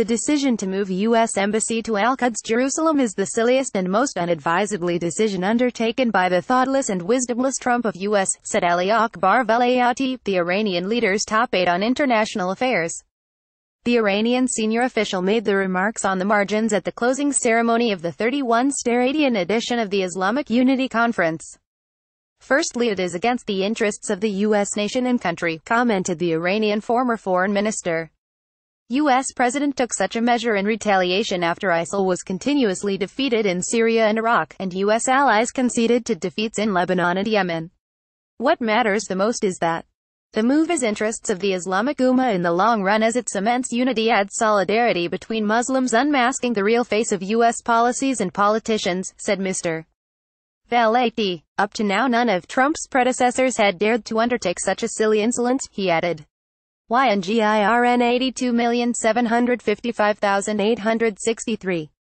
The decision to move U.S. Embassy to Al-Quds, Jerusalem is the silliest and most unadvisedly decision undertaken by the thoughtless and wisdomless Trump of U.S., said Ali Akbar Velayati, the Iranian leader's top aide on international affairs. The Iranian senior official made the remarks on the margins at the closing ceremony of the 31 Stadion edition of the Islamic Unity Conference. Firstly it is against the interests of the U.S. nation and country, commented the Iranian former foreign minister. U.S. President took such a measure in retaliation after ISIL was continuously defeated in Syria and Iraq, and U.S. allies conceded to defeats in Lebanon and Yemen. What matters the most is that the move is interests of the Islamic Ummah in the long run as it cements unity adds solidarity between Muslims unmasking the real face of U.S. policies and politicians, said Mr. Velayati. Up to now none of Trump's predecessors had dared to undertake such a silly insolence, he added. YNGIRN 82755863